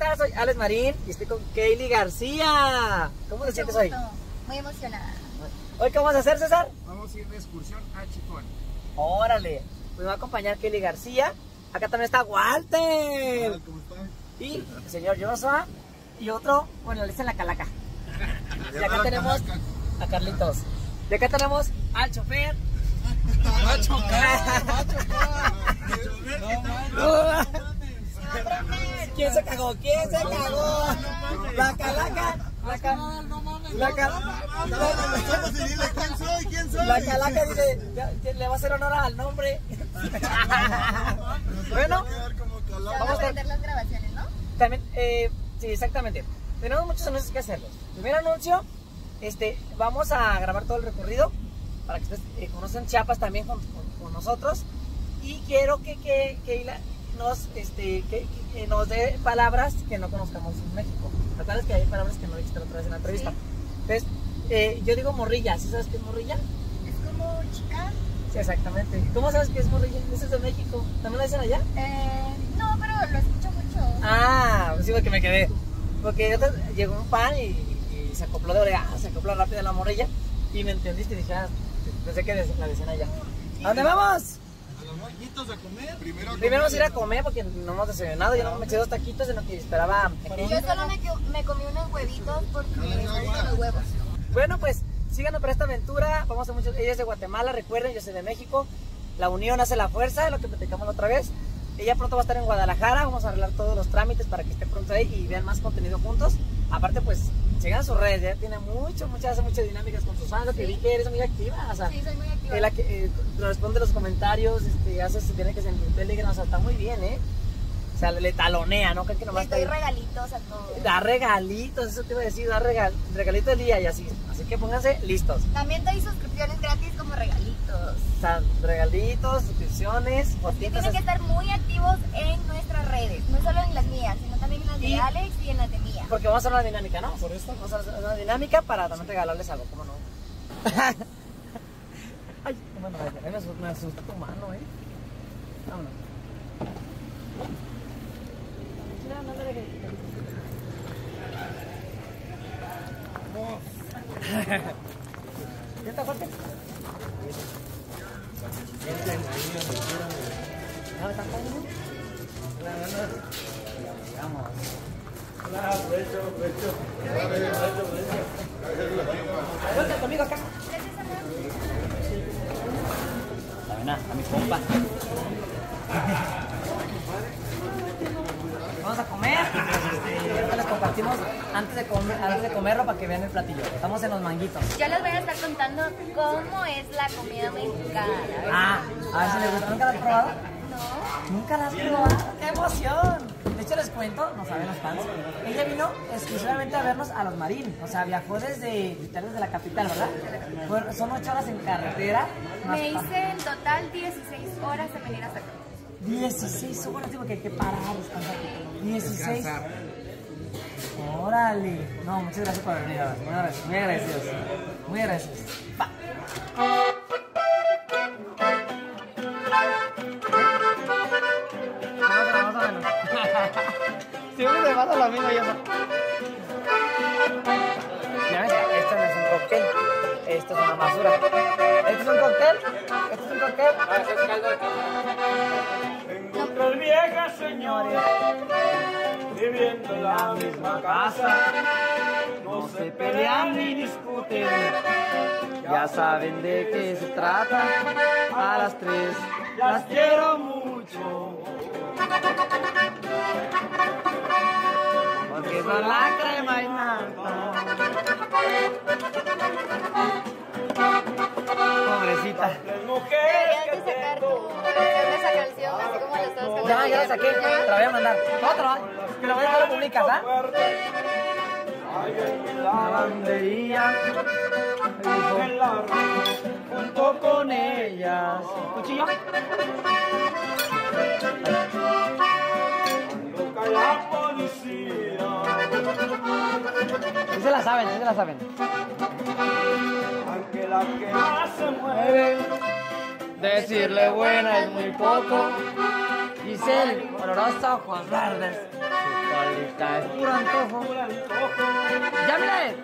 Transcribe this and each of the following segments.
tal? Soy Alex Marín y estoy con Kaylee García. ¿Cómo te sientes hoy? Muy emocionada. ¿Hoy qué vamos a hacer, César? Vamos a ir de excursión a Chicón. Órale, pues me va a acompañar Kelly García. Acá también está Walter. ¿Cómo están? Y el señor Joshua. Y otro, bueno, le dicen la calaca. Y acá tenemos a Carlitos. Y acá tenemos al chofer. Va a chocar, va a chocar. ¿Quién se cagó? ¿Quién se cagó? La calaca. La calaca. La calaca. ¿Quién soy? ¿Quién soy? La calaca dice, le va a hacer honor al nombre. bueno, Vamos a- vender las grabaciones, ¿no? también, eh, sí, exactamente. Tenemos muchos anuncios que hacerlos. Primer anuncio, este, vamos a grabar todo el recorrido para que ustedes eh, conozcan Chiapas también con, con- con nosotros. Y quiero que, que, que nos, este, que, que nos dé palabras que no conozcamos en México. ¿Recuerdas que hay palabras que no dijiste la otra vez en la entrevista? Sí. Entonces, eh, yo digo morrilla. ¿Sí sabes qué es morrilla? Es como chica. Sí, exactamente. ¿Cómo sabes qué es morrilla? Eso es de México. ¿También lo dicen allá? Eh, no, pero lo escucho mucho. Ah, pues sí, porque me quedé. Porque yo te- llegó un pan y, y se acopló de oreja, se acopló rápido a la morrilla y me entendiste y dije, ah, pensé que la decían allá. ¿A dónde vamos? Los a comer. Primero, Primero vamos a ir a comer porque no hemos desayunado, yo no me eché dos taquitos en lo que esperaba. Yo solo me, comí unos huevitos porque me gustan los huevos. Bueno, pues síganos para esta aventura. Vamos a muchos. Ella es de Guatemala, recuerden, yo soy de México. La unión hace la fuerza, es lo que platicamos la otra vez. Ella pronto va a estar en Guadalajara. Vamos a arreglar todos los trámites para que esté pronto ahí y vean más contenido juntos. Aparte, pues, sigan sus redes. Ya tiene mucho, muchas, hace muchas dinámicas con sus fans. Lo que vi que eres muy activa. O sea, Sí, soy muy activa. es la que eh, responde los comentarios, este, hace si tiene que en Telegram. O sea, está muy bien, ¿eh? O sea, le talonea, ¿no? Creo que nomás está doy ahí. regalitos a todos. Da regalitos, eso te iba a decir, da regal, regalito del día y así. Así que pónganse listos. También doy suscripciones gratis como regalitos. O sea, regalitos, suscripciones, Y fotitos. tienen que estar muy activos en nuestras redes. No solo en las mías, sino también en las Y- de Alex y en las de Mía. Porque vamos a hacer una dinámica, ¿no? Por esto. Vamos a hacer una dinámica para también regalarles algo, ¿cómo no? Ay, bueno, me asustó, me asustó tu mano, ¿eh? Vámonos. No, no, no, no, compartimos antes de, comer, antes de comerlo para que vean el platillo. Estamos en los manguitos. Yo les voy a estar contando cómo es la comida mexicana. Ah, a ver si les gusta. ¿Nunca la has probado? No. Nunca la has probado. ¡Qué emoción! De hecho, les cuento, no saben los fans. Ella vino exclusivamente a vernos a los Marín. O sea, viajó desde, desde la capital, ¿verdad? Fue- son ocho horas en carretera. Me hice en total 16 horas de venir hasta acá. 16 horas, digo que hay que parar, descansar. 16. Órale. No, muchas gracias por venir. Muy agradecidos. Muy agradecidos. Muy agradecidos. Pa. Más o menos, más o menos. Siempre me pasa lo mismo yo. Ya ves, esto no es un cóctel. Esto es una basura. ¿Esto es un cóctel? ¿Esto es un cóctel? Entre tres viejas señores viviendo en la misma casa, No se pelean ni discuten, ya saben de qué se trata. A las tres las quiero mucho. Porque son la crema y nata. Pobrecita. tres mujeres Deberías que de sacar tengo, tu versión de esa canción, así como la estabas cantando. Ya, ya la saqué, te la voy a mandar. Otra, que lo voy a lo publicas, ¿ah? La la banderilla. la junto con ellas. ¿Cuchillo? loca la policía, Sí se la saben, sí se la saben. Aunque la que más se mueve Decirle buena es muy poco. Giselle, olorosa ojos verdes. Su Ahorita es puro antojo. ¡Ya mira!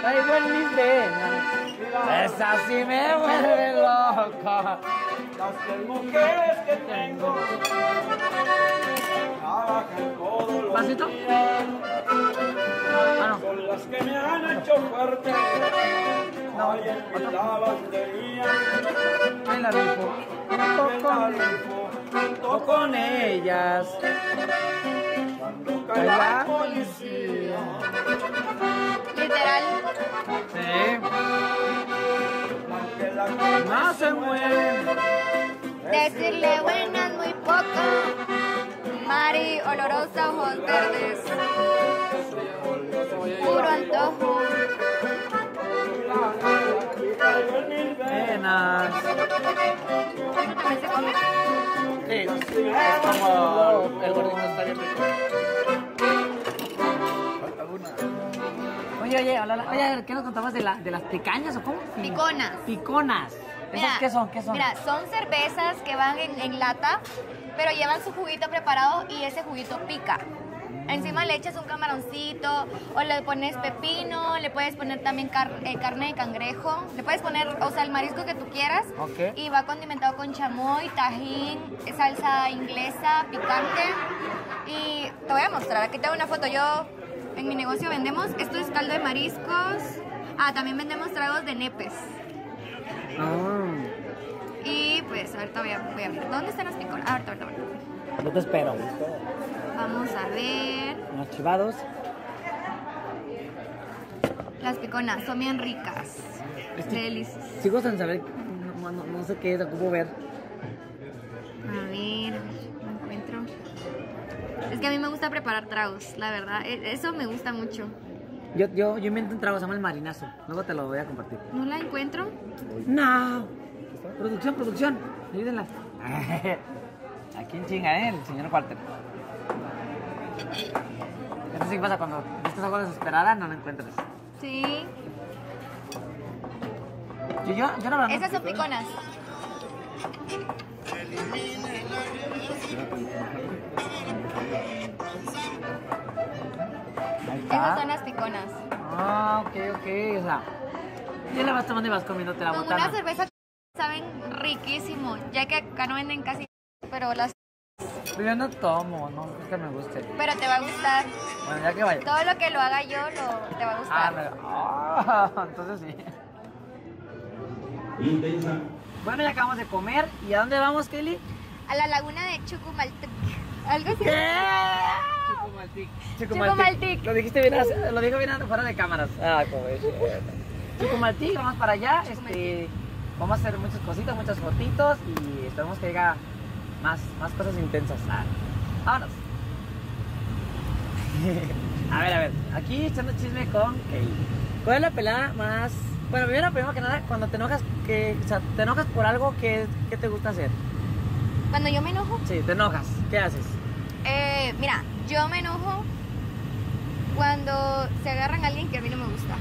Traigo en mis venas. Esa sí me vuelve loca. Las tres mujeres que tengo trabajan todos los ¿Pasito? días. Ah, no. Son las que me han hecho fuerte. La lavandería. Me la rifo. Junto Me la con, ellas. Cuando cae la policía. Literal. Sí. No se mueven. Decirle buenas muy poco. Mari, olorosa, ojos verdes. Puro antojo. Mis venas. Venas. ¿Eso también se come? Sí. Es como el gordito está bien. Oye, oye, hola, hola. oye, ¿qué nos contabas de, la, de las picañas o cómo? Piconas. Piconas. ¿Esas qué son? ¿Qué son? Mira, son cervezas que van en, en lata, pero llevan su juguito preparado y ese juguito pica. Encima le echas un camaroncito o le pones pepino, le puedes poner también car- eh, carne de cangrejo, le puedes poner, o sea, el marisco que tú quieras. Ok. Y va condimentado con chamoy, tajín, salsa inglesa, picante. Y te voy a mostrar, aquí tengo una foto. Yo en mi negocio vendemos, esto es caldo de mariscos. Ah, también vendemos tragos de nepes. Ah, Y pues ahorita voy a, voy a ver. ¿Dónde están las piconas? Ah, ahorita, ahorita, ahorita. yo te espero. Vamos a ver. Unos chivados. Las piconas son bien ricas. Delicias. Sigo sin saber, no, no- no sé qué es, ocupo ver. A ver, no encuentro. Es que a mí me gusta preparar tragos, la verdad. E- Eso me gusta mucho. Yo, yo, yo invento un trago, se llama el marinazo. Luego te lo voy a compartir. ¿No la encuentro? No. Producción, producción. Ayúdenla. Aquí en chinga, ¿eh? El señor Walter. Eso sí pasa cuando estás algo desesperada, no lo encuentras. Sí. Yo, yo, yo la no- Esas son piconas. Esas son las piconas. Ah, ok, ok. O sea, ya le vas tomando y vas comiéndote la botana. una cerveza saben riquísimo, ya que acá no venden casi, pero las yo no tomo, no es que me guste. pero te va a gustar. Bueno, ya que vaya. Todo lo que lo haga yo lo, te va a Ah, gustar. me- ah, entonces sí. Bueno, ya acabamos de comer. ¿Y a dónde vamos, Kelly? A la laguna de Chucumaltec. Algo así. Chucumaltic. Chucumaltic. Lo dijiste bien, lo dijo bien fuera de cámaras. Ah, como es. Chucumaltic, vamos para allá. Este, vamos a hacer muchas cositas, muchas fotitos y esperamos que llega más, más cosas intensas. Ah, vámonos. a ver, a ver. Aquí echando chisme con Kelly. ¿Cuál es la pelea más? Bueno, primero, primero que nada, cuando te enojas, que, o sea, te enojas por algo, ¿qué, qué te gusta hacer? Cuando yo me enojo, Sí, te enojas. ¿Qué haces? eh, mira, yo me enojo cuando se agarran a alguien que a mí no me gusta.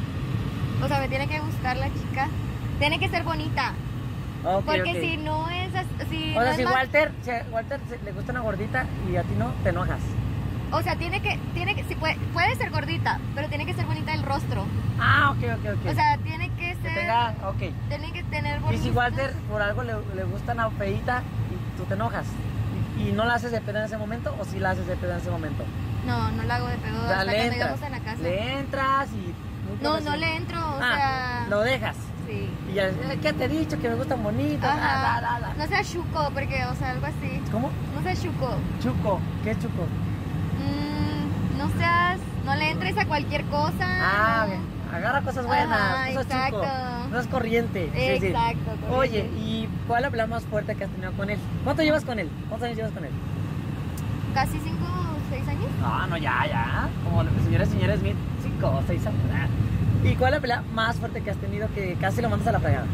O sea, me tiene que gustar la chica. Tiene que ser bonita. Porque si no es así. Si O sea, si Walter, si Walter le gusta una gordita y a ti no, te enojas. O sea, tiene que. Tiene que si puede, puede ser gordita, pero tiene que ser bonita el rostro. Ah, ok, ok, ok. O sea, tiene que que ser. tenga, ok. Tiene que tener Y bonita. si Walter por algo le, le gusta una feita y tú te enojas y, y no la haces de pedo en ese momento o si la haces de pedo en ese momento. No, no la hago de pedo O sea, hasta le cuando entras, llegamos a la casa. le entras y... No, no le entro, o Ah, sea. lo dejas. Sí. Y ya, eh, ¿qué te he dicho? Que me gustan bonitos. Ajá. ah, la, la, la. No sea chuco, porque, o sea, algo así. ¿Cómo? No sea chuco. Chuco. ¿Qué es chuco? Mm, no seas. No le entres a cualquier cosa. Ah, no. agarra cosas buenas. Ajá, no seas chuco. exacto. No es corriente. Sí, sí. Exacto, corriente. Oye, ¿y cuál la pelea más fuerte que has tenido con él? ¿Cuánto llevas con él? ¿Cuántos años llevas con él? Casi cinco seis años. No, no, ya, ya. Como el señor señor Smith, cinco o seis años. ¿Y cuál es la pelea más fuerte que has tenido que casi lo mandas a la fregada?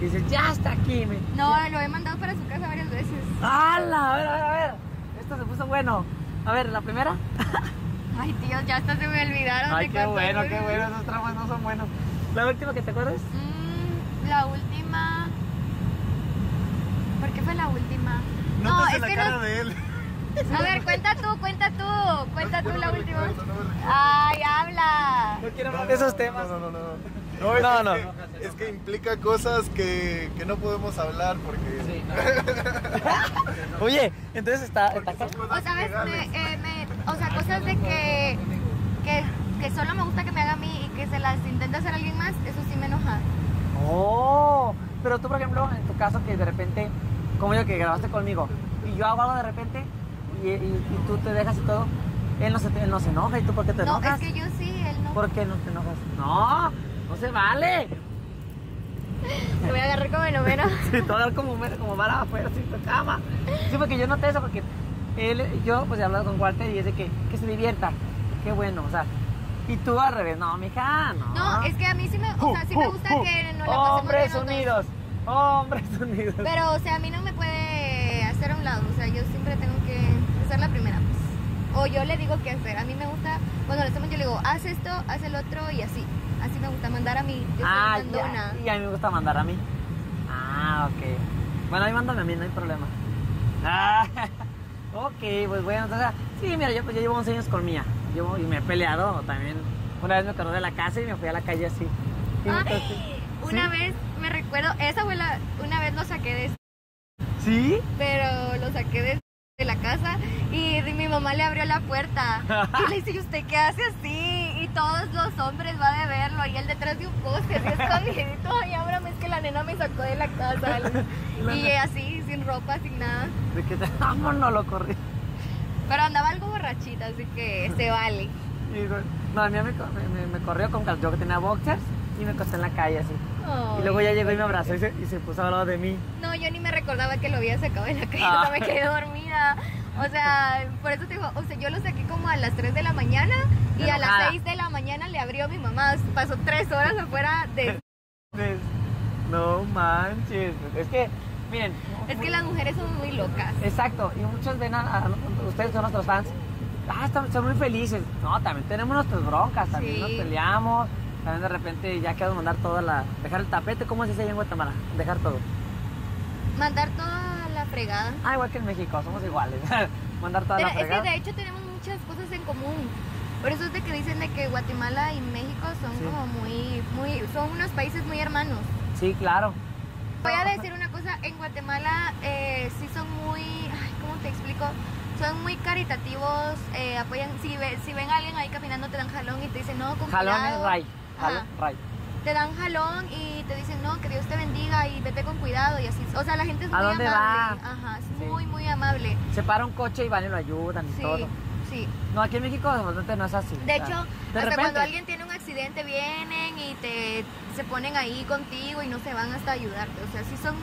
Y dices, ya está aquí, me. No, lo he mandado para su casa varias veces. ¡Hala! A ver, a ver, a ver. Esto se puso bueno. A ver, la primera. Ay, tío, ya hasta se me olvidaron. Ay, de qué bueno, qué bueno. Esos tramos no son buenos. La última que te acuerdas. Mm, la última. ¿Por qué fue la última? No, es la que cara no- de él. A ver, cuenta tú, cuenta tú, cuenta tú la último. Ay, habla. No quiero hablar de esos temas. No, no, no, no. No, es, No, es no. Que, es que implica cosas que, que no podemos hablar porque... Sí, no. Oye, entonces está, está O sabes, me, eh, me- o sea, cosas de que, que, que solo me gusta que me haga a mí y que se las intenta hacer alguien más, eso sí me enoja. Oh, pero tú, por ejemplo, en tu caso, que de repente, como yo que grabaste conmigo, y yo hago algo de repente, y, y- y tú te dejas y todo, él no, se, él no se enoja, ¿y tú por qué te No, enojas? es que yo sí, él no. ¿Por qué no te enojas? No, no se vale. Te voy a agarrar como noveno. Sí, todo dar como, como vara afuera sin tu cama. Sí, porque yo noté eso, porque él, yo pues he hablado con Walter y es de que, que se divierta. Qué bueno, o sea. Y tú al revés, no, mija, no. No, es que a mí sí me, o sea, sí me gusta que no la Hombres unidos, hombres unidos. Pero, o sea, a mí no me puede hacer a un lado. O sea, yo siempre tengo que ser la primera, pues. O yo le digo qué hacer. A mí me gusta, cuando lo hacemos, yo le digo, haz esto, haz el otro y así. Así me gusta mandar a mí. Yo ah, soy mandona. ya. Y a mí me gusta mandar a mí. Ah, ok. Bueno, ahí mándame a mí, no hay problema. Ah, ok, pues bueno, entonces, sí, mira, yo, pues, yo llevo 11 años con Mía. Llevo, y me he peleado también. Una vez me corrió de la casa y me fui a la calle así. Ay, una ¿Sí? vez me recuerdo, esa fue la, una vez lo saqué de, ¿Sí? pero lo saqué de, de la casa y mi mamá le abrió la puerta y le dice, ¿y usted qué hace así? Y todos los hombres van a verlo y él detrás de un poste así escondidito, ay, ábrame, es que la nena me sacó de la casa y así, sin ropa, sin nada. De que vámonos, lo corrí. Pero andaba algo borrachita, así que se vale. Y no, a mí me, me, me corrió con yo que tenía boxers y me acosté en la calle así. Y luego ya llegó y me abrazó y se, y se puso al lado de mí. No, yo ni me recordaba que lo había sacado de la calle, Ah. o sea, me quedé dormida. O sea, por eso te digo, o sea, yo lo saqué como a las 3 de la mañana y a las Enojada. 6 de la mañana le abrió mi mamá. Pasó 3 horas afuera de... No manches. Es que, miren. Es que las mujeres son muy locas. Exacto, y muchos ven a, a- ustedes son nuestros fans. Ah, están, son muy felices. No, también tenemos nuestras broncas, también Sí. nos peleamos. También de repente ya queremos mandar toda la. Dejar el tapete, ¿cómo se dice allá en Guatemala? Dejar todo. Mandar toda la fregada. Ah, igual que en México, somos iguales. mandar toda Pero la es que fregada. de hecho tenemos muchas cosas en común. Por eso es de que dicen de que Guatemala y México son Sí. como muy, muy, son unos países muy hermanos. Sí, claro. Voy a decir una cosa, en Guatemala eh, sí son muy, ay, ¿cómo te explico? Son muy caritativos, eh, apoyan, si, ve- si ven a alguien ahí caminando te dan jalón y te dicen no, con Jalón es cuidado". ray. Ajá. Jalón, ray. Te dan jalón y te dicen no, que Dios te bendiga y vete con cuidado y así. O sea, la gente es ¿A muy dónde amable. va? Ajá, es Sí. muy, muy amable. Se para un coche y van y lo ayudan y Sí, todo. sí. No, aquí en México desafortunadamente no es así. De O sea, hecho, de hasta repente. cuando alguien tiene un accidente vienen y te se ponen ahí contigo y no se van hasta ayudarte. O sea, sí son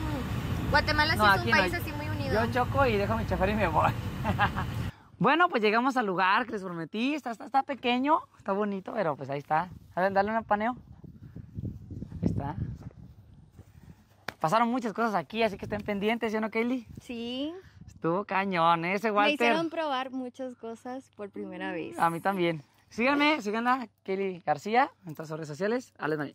Guatemala sí No, es aquí un no. país así muy unido. Yo choco y dejo mi chofer y me voy. bueno, pues llegamos al lugar que les prometí. Está, está, está pequeño, está bonito, pero pues ahí está. A ver, dale un paneo. Ahí está. Pasaron muchas cosas aquí, así que estén pendientes, ¿sí o no, Kaylee? Sí. Estuvo cañón, ¿eh? ese Me Walter. hicieron probar muchas cosas por primera vez. A mí también. Síganme, síganla, Kaylee García, en todas sus redes sociales. Alex María.